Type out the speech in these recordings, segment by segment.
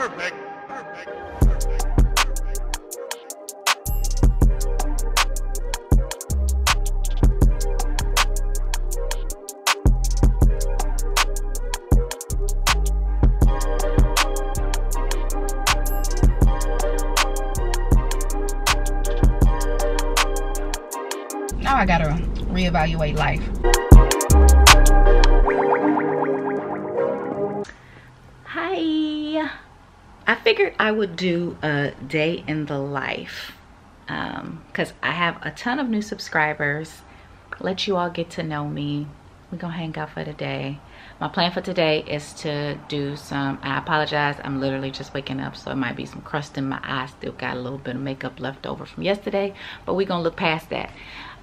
Perfect. Perfect. Perfect. Now I gotta reevaluate life. Figured I would do a day in the life because I have a ton of new subscribers. Let you all get to know me. We're gonna hang out for the day. My plan for today is to do some, I apologize, I'm literally just waking up, so it might be some crust in my eye. Still got a little bit of makeup left over from yesterday, but we're gonna look past that.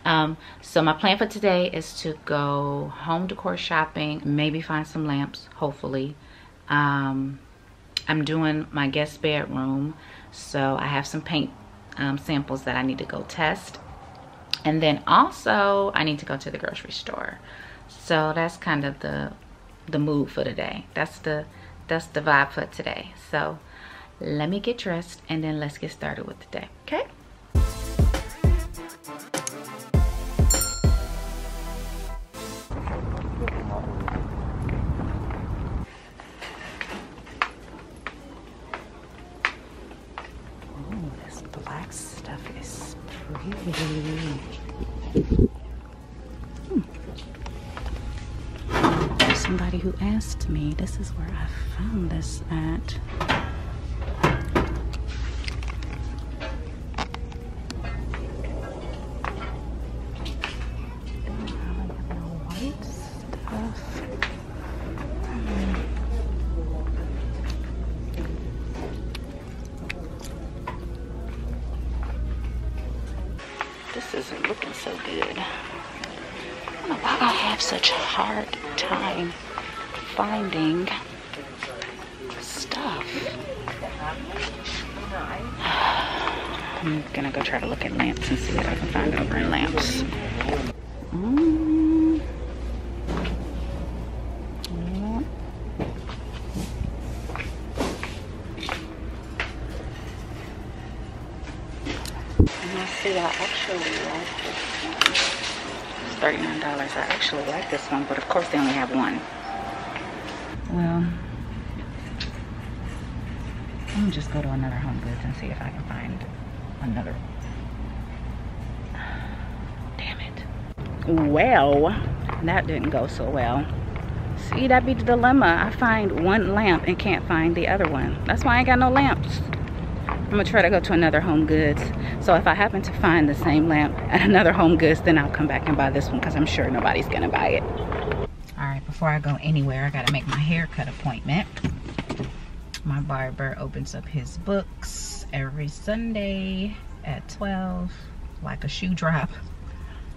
Um, so my plan for today is to go home decor shopping, maybe find some lamps, hopefully. Um, I'm doing my guest bedroom, so I have some paint um, samples that I need to go test. And then also I need to go to the grocery store. So that's kind of the the mood for today. That's the that's the vibe for today. So let me get dressed and then let's get started with the day. Okay? Me, this is where I found this at. This isn't looking so good. I don't know why I have such a hard time finding stuff. I'm gonna go try to look at lamps and see what I can find over in lamps. Mm. I see I actually like this one. $39. I actually like this one, but of course they only have one. Well, let me just go to another Home Goods and see if I can find another. Damn it. Well, that didn't go so well. See, that be the dilemma. I find one lamp and can't find the other one. That's why I ain't got no lamps. I'm gonna try to go to another Home Goods. So if I happen to find the same lamp at another Home Goods, then I'll come back and buy this one because I'm sure nobody's gonna buy it. All right, before I go anywhere, I gotta make my haircut appointment. My barber opens up his books every Sunday at 12, like a shoe drop.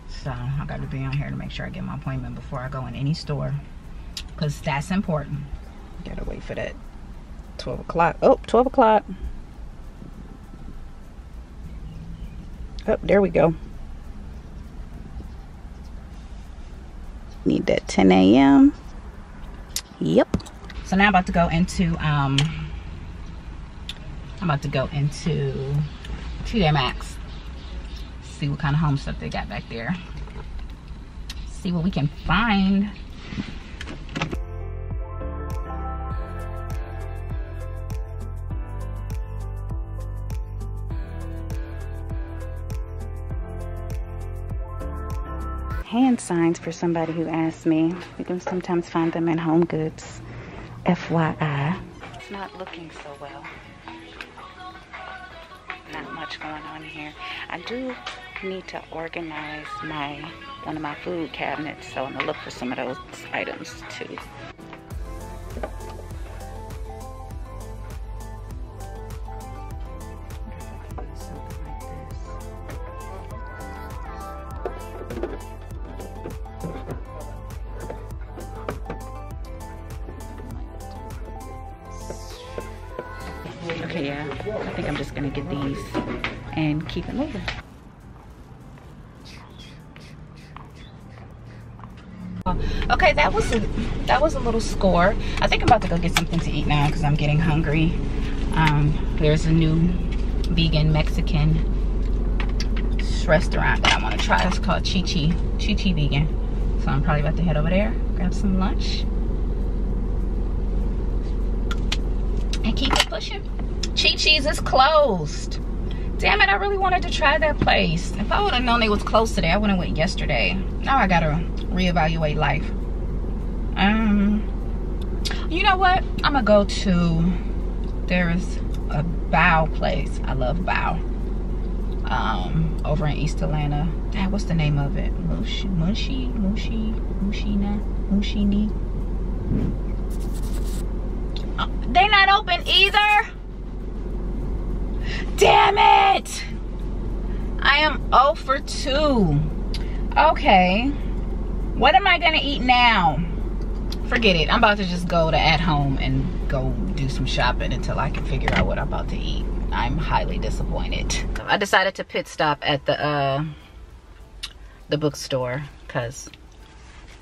So I gotta be on here to make sure I get my appointment before I go in any store because that's important. Gotta wait for that 12 o'clock. Oh, 12 o'clock. Oh, there we go. Need that 10 a.m. Yep. So now I'm about to go into um I'm about to go into TJ Maxx. See what kind of home stuff they got back there. See what we can find. hand signs for somebody who asked me. We can sometimes find them in Home Goods. FYI. It's not looking so well. Much going on here. I do need to organize my one of my food cabinets, so I'm gonna look for some of those items too. Yeah. I think I'm just gonna get these and keep it moving. Okay, that was a that was a little score. I think I'm about to go get something to eat now because I'm getting hungry. Um, there's a new vegan Mexican restaurant that I want to try. It's called Chi Chi. Chi Chi Vegan. So I'm probably about to head over there, grab some lunch. And keep it pushing. Chi's is closed. Damn it, I really wanted to try that place. If I would have known they was closed today, I would have went yesterday. Now I gotta reevaluate life. Um, you know what? I'm gonna go to, there's a Bao place. I love Bao. Um, over in East Atlanta. Dad, what's the name of it? Mushi, Mushi, Mushi, Mushina, Mushini. Uh, they not open either. Damn it! I am 0 for 2. Okay. What am I gonna eat now? Forget it. I'm about to just go to at home and go do some shopping until I can figure out what I'm about to eat. I'm highly disappointed. I decided to pit stop at the uh the bookstore because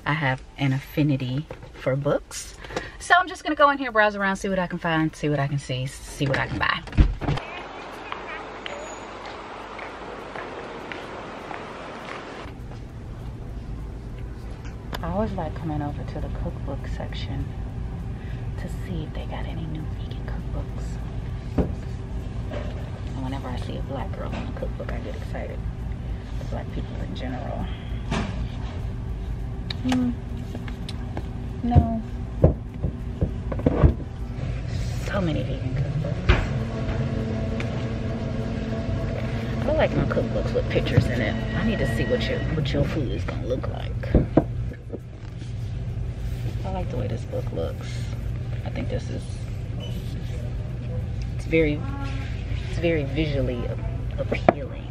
I have an affinity for books. So I'm just gonna go in here, browse around, see what I can find, see what I can see, see what I can buy. Always like coming over to the cookbook section to see if they got any new vegan cookbooks. And whenever I see a black girl in a cookbook, I get excited. The black people in general. Hmm. No. So many vegan cookbooks. I like my cookbooks with pictures in it. I need to see what your what your food is gonna look like. I like the way this book looks. I think this is it's very it's very visually appealing.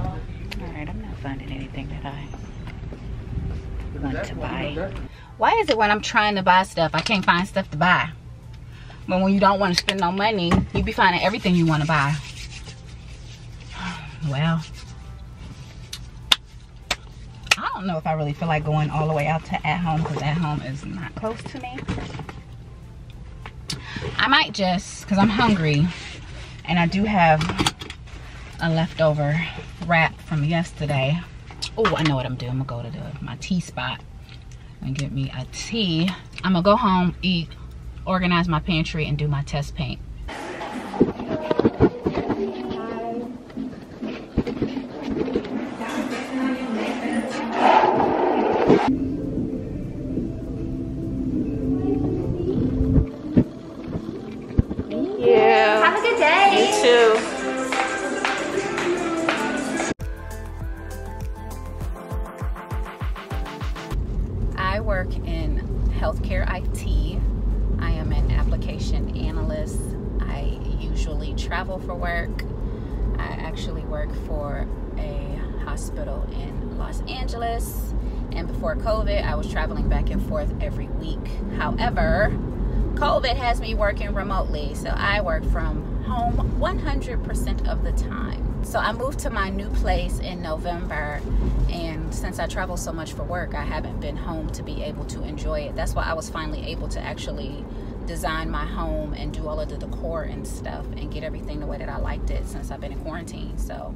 All right, I'm not finding anything that I want to buy. Why is it when I'm trying to buy stuff, I can't find stuff to buy? But when you don't want to spend no money, you be finding everything you want to buy. Well, I don't know if I really feel like going all the way out to at home because at home is not close to me. I might just, because I'm hungry and I do have a leftover wrap from yesterday. Oh, I know what I'm doing. I'm gonna go to the, my tea spot and get me a tea. I'm gonna go home, eat, organize my pantry, and do my test paint. Los Angeles. And before COVID, I was traveling back and forth every week. However, COVID has me working remotely, so I work from home 100% of the time. So I moved to my new place in November, and since I travel so much for work, I haven't been home to be able to enjoy it. That's why I was finally able to actually design my home and do all of the decor and stuff and get everything the way that I liked it since I've been in quarantine. So,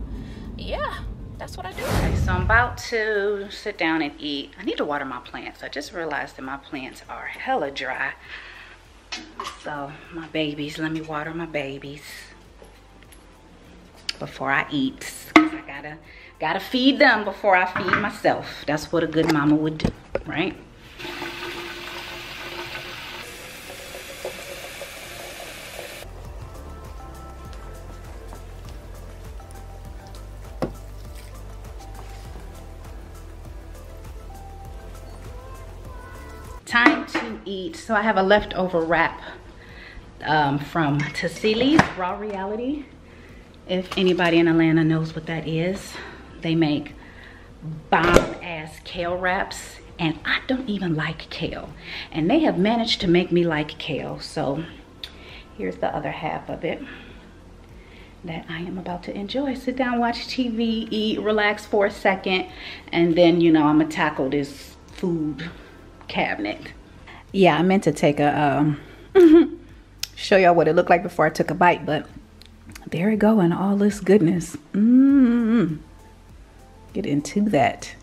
yeah that's what I do. Okay, so I'm about to sit down and eat. I need to water my plants. I just realized that my plants are hella dry. So my babies, let me water my babies before I eat. I gotta gotta feed them before I feed myself. That's what a good mama would do, right? Eat. So I have a leftover wrap um, from Tassili's Raw Reality. If anybody in Atlanta knows what that is, they make bomb ass kale wraps and I don't even like kale. And they have managed to make me like kale. So here's the other half of it that I am about to enjoy. Sit down, watch TV, eat, relax for a second, and then, you know, I'm gonna tackle this food cabinet. Yeah, I meant to take a, um, show y'all what it looked like before I took a bite, but there it go and all this goodness. Mm-hmm. Get into that.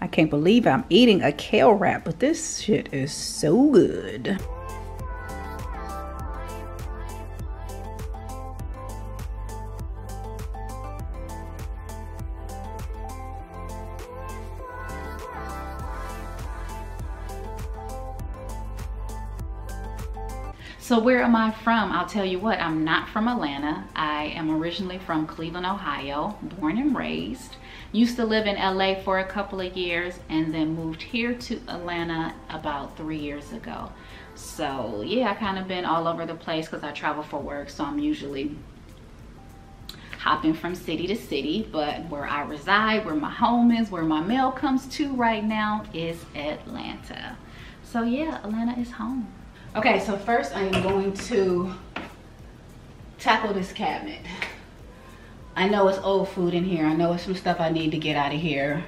I can't believe I'm eating a kale wrap, but this shit is so good. So where am I from? I'll tell you what, I'm not from Atlanta. I am originally from Cleveland, Ohio, born and raised. Used to live in LA for a couple of years and then moved here to Atlanta about three years ago. So yeah, I kind of been all over the place because I travel for work. So I'm usually hopping from city to city, but where I reside, where my home is, where my mail comes to right now is Atlanta. So yeah, Atlanta is home. Okay, so first I am going to tackle this cabinet. I know it's old food in here. I know it's some stuff I need to get out of here.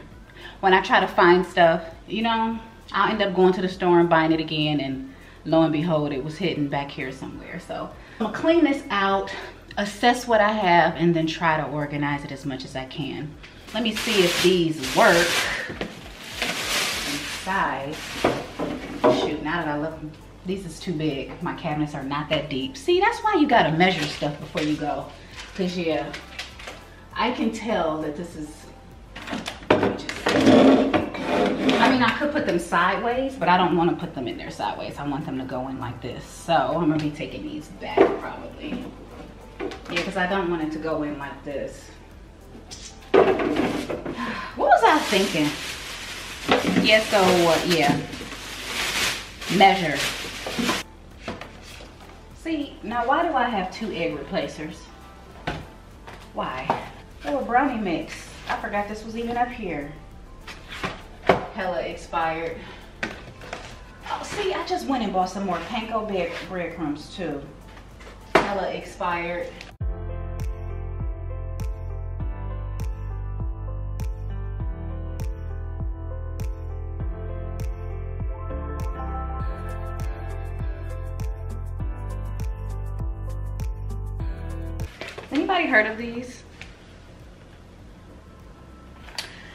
When I try to find stuff, you know, I'll end up going to the store and buying it again and lo and behold, it was hidden back here somewhere. So I'm gonna clean this out, assess what I have, and then try to organize it as much as I can. Let me see if these work inside. Shoot, now that I look these is too big. My cabinets are not that deep. See, that's why you gotta measure stuff before you go. Cause yeah, I can tell that this is, I mean, I could put them sideways, but I don't wanna put them in there sideways. I want them to go in like this. So I'm gonna be taking these back probably. Yeah, cause I don't want it to go in like this. What was I thinking? Yeah, so uh, yeah, measure. See, now why do I have two egg replacers? Why? Oh, a brownie mix. I forgot this was even up here. Hella expired. Oh, see, I just went and bought some more panko bread breadcrumbs too. Hella expired. Heard of these?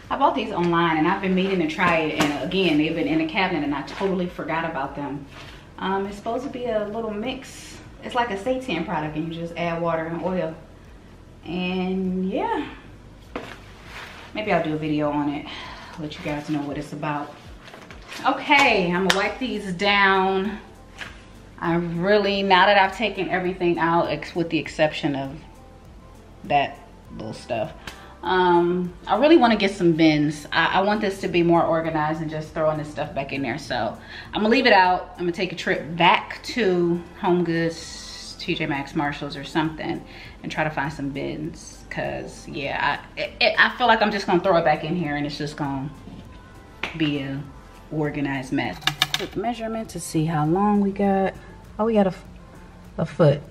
I bought these online and I've been meaning to try it and again they've been in the cabinet and I totally forgot about them. Um, it's supposed to be a little mix. It's like a seitan product and you just add water and oil. And yeah, maybe I'll do a video on it. Let you guys know what it's about. Okay, I'm gonna wipe these down. I really, now that I've taken everything out with the exception of that little stuff. Um, I really want to get some bins. I, I, want this to be more organized and just throwing this stuff back in there. So I'm gonna leave it out. I'm gonna take a trip back to Home Goods, TJ Maxx, Marshalls or something and try to find some bins. Cause yeah, I, it, it, I feel like I'm just gonna throw it back in here and it's just gonna be a organized mess. Quick measurement to see how long we got. Oh, we got a, a foot.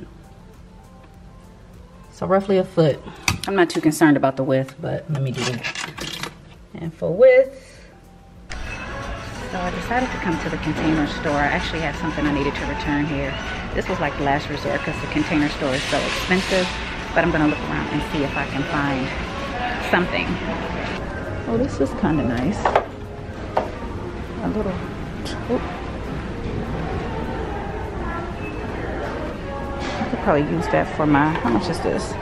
So roughly a foot. I'm not too concerned about the width, but let me do that. And for width, so I decided to come to the container store. I actually had something I needed to return here. This was like the last resort because the container store is so expensive. But I'm gonna look around and see if I can find something. Oh, this is kind of nice. A little, oh. Probably use that for my, how much is this?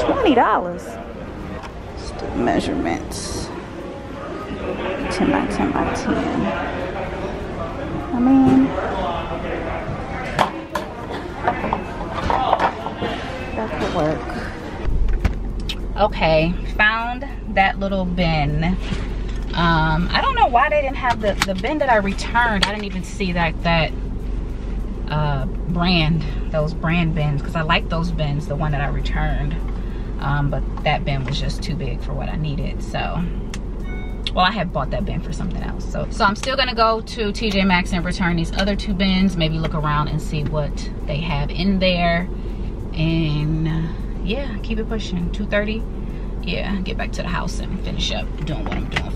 $20. measurements. 10 by 10 by 10. I mean, that could work. Okay, found that little bin. Um, I don't know why they didn't have the, the bin that I returned. I didn't even see that, that uh, brand, those brand bins, because I like those bins, the one that I returned. Um, but that bin was just too big for what I needed. So, well, I had bought that bin for something else. So, so I'm still gonna go to TJ Maxx and return these other two bins, maybe look around and see what they have in there. And yeah, keep it pushing, 2.30. Yeah, get back to the house and finish up doing what I'm doing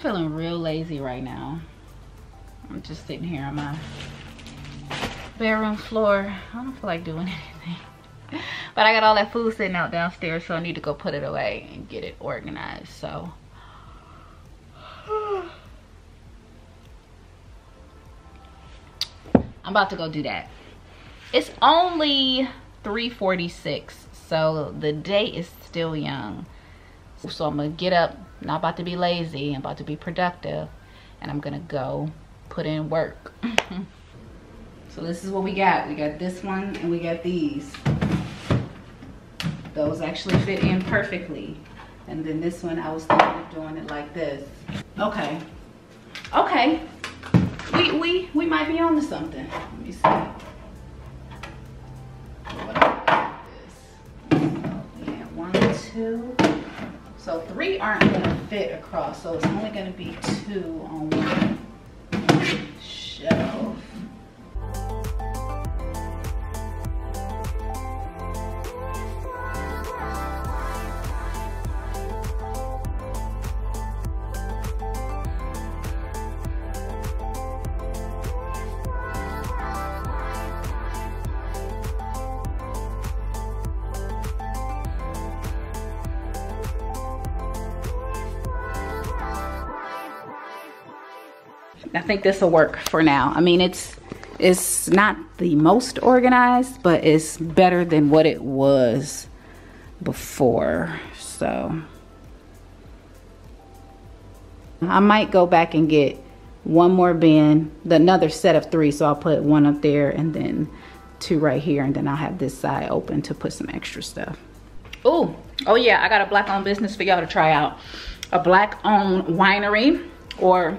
I'm feeling real lazy right now. I'm just sitting here on my bedroom floor. I don't feel like doing anything. But I got all that food sitting out downstairs, so I need to go put it away and get it organized. So I'm about to go do that. It's only 3:46, so the day is still young. So I'm gonna get up, not about to be lazy, I'm about to be productive, and I'm gonna go put in work. so this is what we got. We got this one and we got these. Those actually fit in perfectly. And then this one, I was thinking of doing it like this. Okay. Okay. We, we, we might be on to something. Let me see. What this? So oh, have one, two. So three aren't gonna fit across, so it's only gonna be two on one shelf. I think this will work for now. I mean, it's it's not the most organized, but it's better than what it was before. So I might go back and get one more bin, the another set of three. So I'll put one up there and then two right here, and then I'll have this side open to put some extra stuff. Oh, oh yeah, I got a black owned business for y'all to try out. A black owned winery or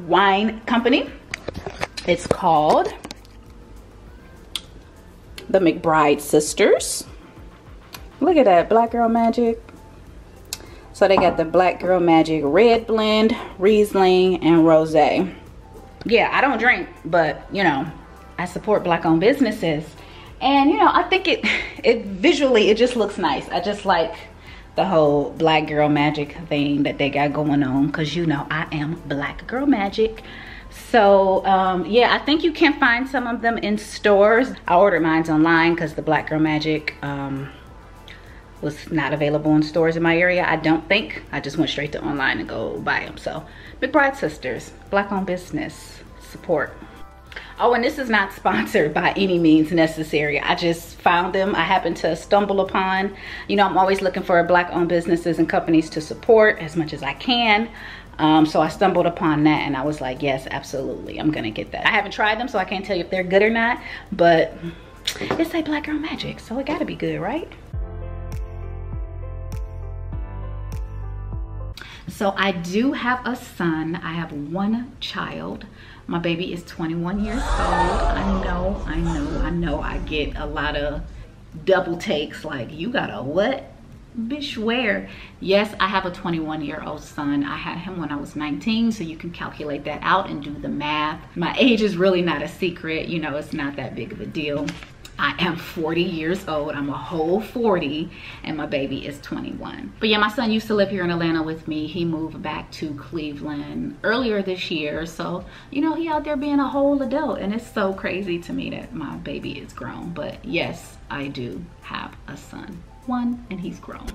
wine company. It's called the McBride Sisters. Look at that, Black Girl Magic. So they got the Black Girl Magic Red Blend, Riesling, and Rosé. Yeah, I don't drink, but you know, I support black owned businesses. And you know, I think it, it visually, it just looks nice. I just like the whole black girl magic thing that they got going on because you know I am black girl magic. So um, yeah I think you can find some of them in stores. I ordered mine online because the black girl magic um, was not available in stores in my area I don't think. I just went straight to online and go buy them so McBride Sisters black owned business support Oh, and this is not sponsored by any means necessary. I just found them. I happened to stumble upon. You know, I'm always looking for black owned businesses and companies to support as much as I can. Um, so I stumbled upon that and I was like, yes, absolutely. I'm going to get that. I haven't tried them, so I can't tell you if they're good or not. But it's like Black Girl Magic, so it got to be good, right? So I do have a son. I have one child. My baby is 21 years old. I know, I know, I know I get a lot of double takes like, you got a what? Bish, where? Yes, I have a 21 year old son. I had him when I was 19, so you can calculate that out and do the math. My age is really not a secret. You know, it's not that big of a deal. I am 40 years old. I'm a whole 40 and my baby is 21. But yeah, my son used to live here in Atlanta with me. He moved back to Cleveland earlier this year. So, you know, he out there being a whole adult and it's so crazy to me that my baby is grown. But yes, I do have a son. One and he's grown.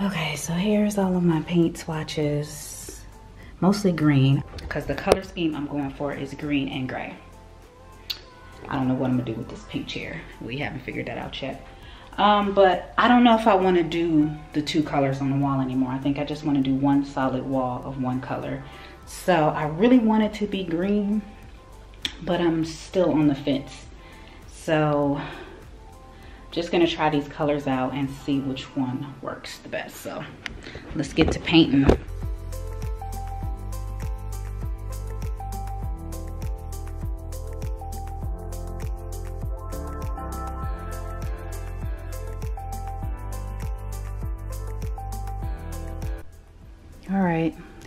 Okay, so here's all of my paint swatches. Mostly green because the color scheme I'm going for is green and gray. I don't know what I'm gonna do with this pink chair. We haven't figured that out yet. Um, but I don't know if I wanna do the two colors on the wall anymore. I think I just wanna do one solid wall of one color. So I really want it to be green, but I'm still on the fence. So just gonna try these colors out and see which one works the best. So let's get to painting.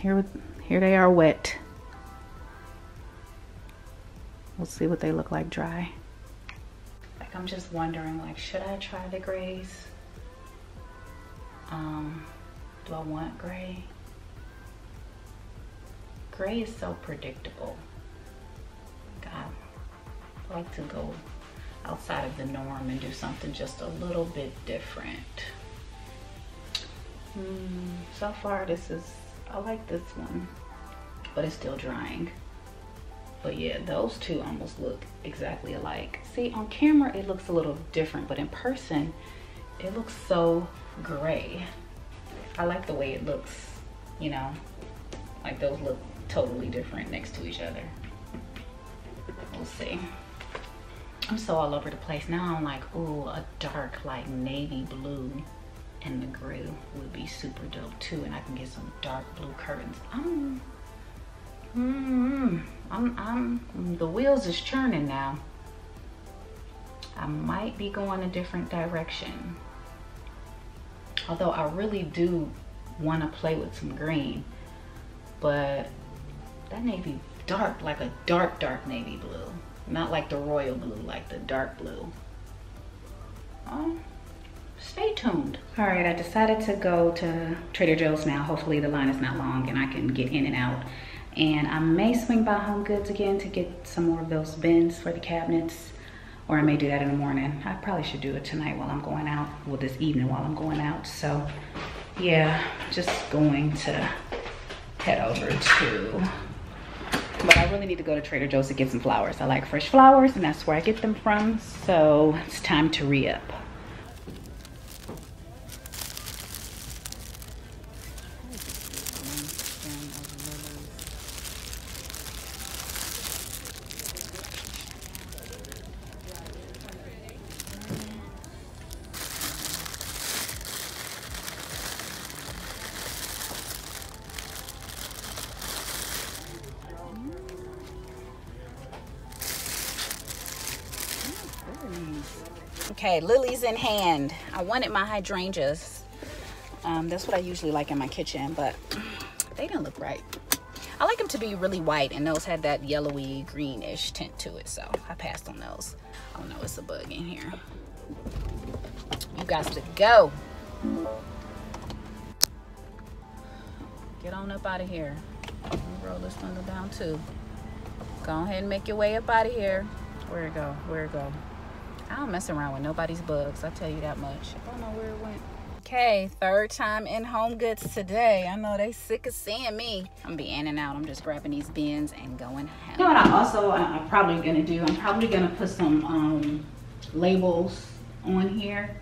Here, here they are wet. We'll see what they look like dry. Like I'm just wondering, like, should I try the grays? Um, do I want gray? Gray is so predictable. God, I like to go outside of the norm and do something just a little bit different. Mm, so far this is, I like this one, but it's still drying. But yeah, those two almost look exactly alike. See, on camera it looks a little different, but in person it looks so gray. I like the way it looks, you know, like those look totally different next to each other. We'll see. I'm so all over the place. Now I'm like, ooh, a dark like navy blue and the grill would be super dope too. And I can get some dark blue curtains. I'm, mm, I'm, I'm, the wheels is churning now. I might be going a different direction. Although I really do want to play with some green, but that navy dark, like a dark, dark navy blue not like the royal blue, like the dark blue. Um, stay tuned. All right, I decided to go to Trader Joe's now. Hopefully the line is not long and I can get in and out. And I may swing by Home Goods again to get some more of those bins for the cabinets. Or I may do that in the morning. I probably should do it tonight while I'm going out. Well, this evening while I'm going out. So yeah, just going to head over to but I really need to go to Trader Joe's to get some flowers. I like fresh flowers and that's where I get them from. So it's time to re-up. Okay, lilies in hand. I wanted my hydrangeas. Um, that's what I usually like in my kitchen, but they didn't look right. I like them to be really white, and those had that yellowy, greenish tint to it, so I passed on those. Oh no, it's a bug in here. You guys to go. Get on up out of here. Roll this window down too. Go ahead and make your way up out of here. Where it go? Where it go? I don't mess around with nobody's bugs. I tell you that much. I don't know where it went. Okay, third time in Home Goods today. I know they sick of seeing me. I'm be in and out. I'm just grabbing these bins and going home. You know what I also, I'm probably gonna do? I'm probably gonna put some um, labels on here.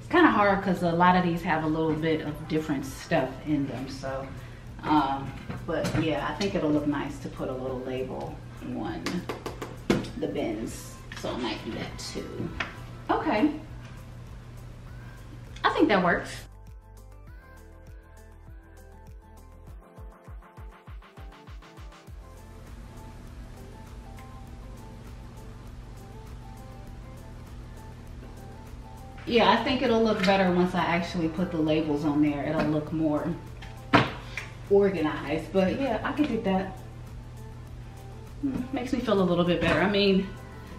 It's kind of hard because a lot of these have a little bit of different stuff in them. So, um, but yeah, I think it'll look nice to put a little label on the bins. So I might do that too. Okay. I think that works. Yeah, I think it'll look better once I actually put the labels on there. It'll look more organized. But yeah, I can do that. Hmm, makes me feel a little bit better. I mean,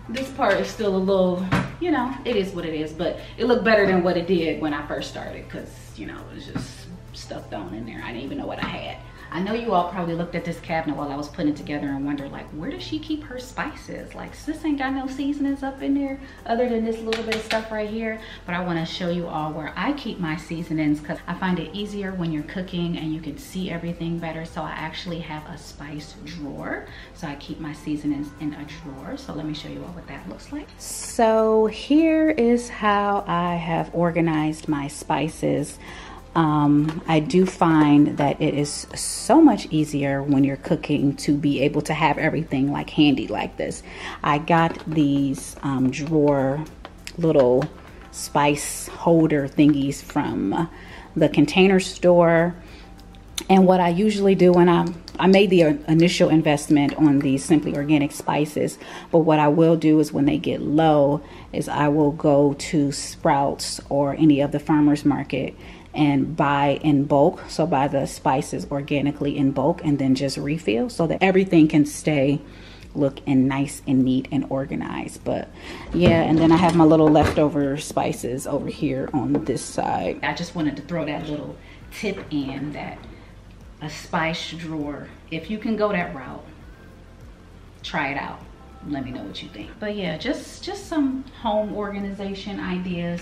this part is still a little, you know, it is what it is, but it looked better than what it did when I first started because, you know, it was just stuff thrown in there. I didn't even know what I had. I know you all probably looked at this cabinet while I was putting it together and wondered like, where does she keep her spices? Like sis ain't got no seasonings up in there other than this little bit of stuff right here. But I wanna show you all where I keep my seasonings because I find it easier when you're cooking and you can see everything better. So I actually have a spice drawer. So I keep my seasonings in a drawer. So let me show you all what that looks like. So here is how I have organized my spices um, I do find that it is so much easier when you're cooking to be able to have everything like handy like this. I got these um, drawer little spice holder thingies from the container store. And what I usually do when I I made the initial investment on these simply organic spices, but what I will do is when they get low is I will go to Sprouts or any of the farmers market and buy in bulk. So buy the spices organically in bulk and then just refill so that everything can stay look and nice and neat and organized. But yeah, and then I have my little leftover spices over here on this side. I just wanted to throw that little tip in that a spice drawer, if you can go that route, try it out. Let me know what you think. But yeah, just just some home organization ideas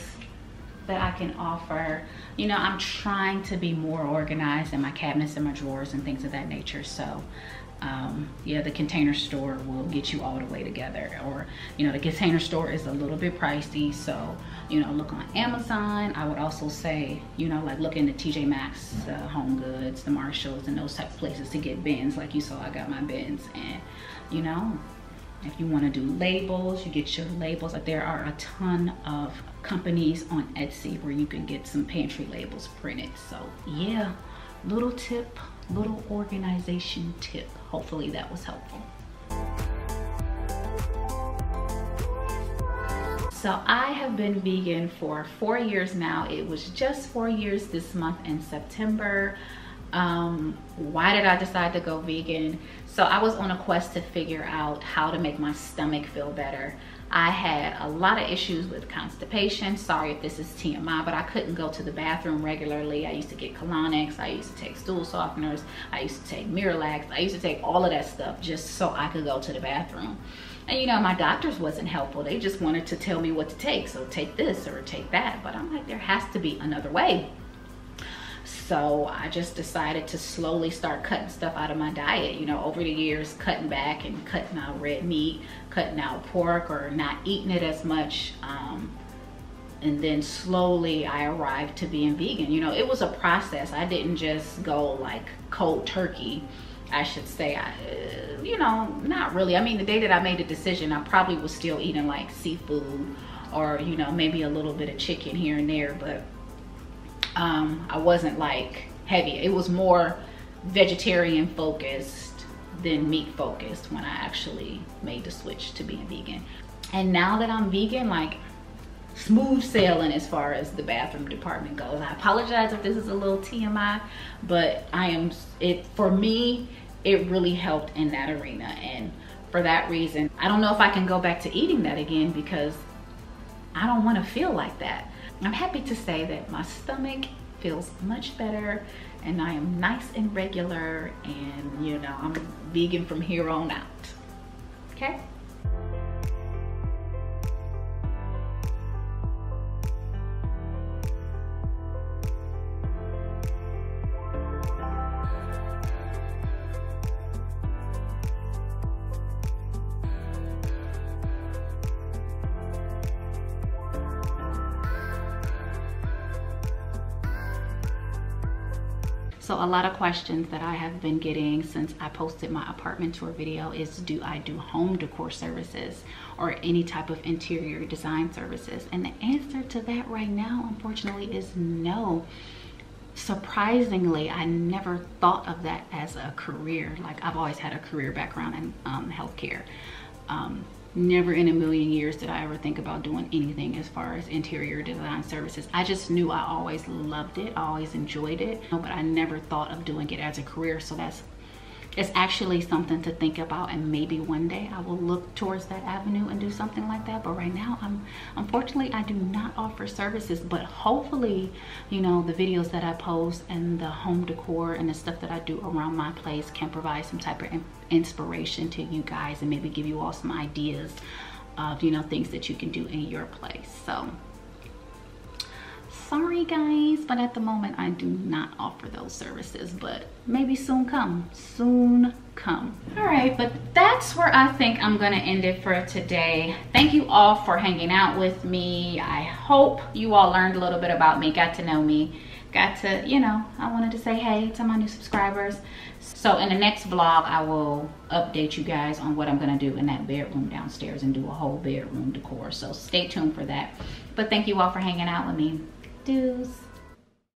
that I can offer. You know, I'm trying to be more organized in my cabinets and my drawers and things of that nature. So um, yeah, the container store will get you all the way together. Or, you know, the container store is a little bit pricey. So, you know, look on Amazon. I would also say, you know, like look into TJ Maxx, the Home Goods, the Marshalls, and those type of places to get bins. Like you saw, I got my bins. And, you know, if you want to do labels, you get your labels. There are a ton of companies on Etsy where you can get some pantry labels printed. So yeah, little tip, little organization tip. Hopefully that was helpful. So I have been vegan for four years now. It was just four years this month in September. Um, why did I decide to go vegan? So I was on a quest to figure out how to make my stomach feel better. I had a lot of issues with constipation. Sorry if this is TMI, but I couldn't go to the bathroom regularly. I used to get colonics. I used to take stool softeners. I used to take Miralax. I used to take all of that stuff just so I could go to the bathroom. And you know, my doctors wasn't helpful. They just wanted to tell me what to take. So take this or take that. But I'm like, there has to be another way. So I just decided to slowly start cutting stuff out of my diet. You know, over the years, cutting back and cutting out red meat, cutting out pork or not eating it as much. Um, and then slowly I arrived to being vegan. You know, it was a process. I didn't just go like cold turkey. I should say, I, uh, you know, not really. I mean, the day that I made the decision, I probably was still eating like seafood or, you know, maybe a little bit of chicken here and there, but um, I wasn't like heavy. It was more vegetarian focused than meat focused when I actually made the switch to being vegan. And now that I'm vegan, like smooth sailing as far as the bathroom department goes. I apologize if this is a little TMI, but I am, it for me, it really helped in that arena. And for that reason, I don't know if I can go back to eating that again because I don't want to feel like that. I'm happy to say that my stomach feels much better and I am nice and regular and you know, I'm vegan from here on out, okay? A lot of questions that I have been getting since I posted my apartment tour video is do I do home decor services or any type of interior design services? And the answer to that right now, unfortunately, is no. Surprisingly, I never thought of that as a career. Like I've always had a career background in um, healthcare. Um, never in a million years did I ever think about doing anything as far as interior design services. I just knew I always loved it, I always enjoyed it, but I never thought of doing it as a career. So that's it's actually something to think about and maybe one day I will look towards that avenue and do something like that. But right now I'm unfortunately I do not offer services but hopefully you know the videos that I post and the home decor and the stuff that I do around my place can provide some type of inspiration to you guys and maybe give you all some ideas of you know things that you can do in your place. So sorry guys but at the moment i do not offer those services but maybe soon come soon come. All right but that's where i think i'm gonna end it for today. Thank you all for hanging out with me. I hope you all learned a little bit about me got to know me got to you know i wanted to say hey to my new subscribers. So in the next vlog i will update you guys on what i'm gonna do in that bedroom downstairs and do a whole bedroom decor. So stay tuned for that. But thank you all for hanging out with me Deuce.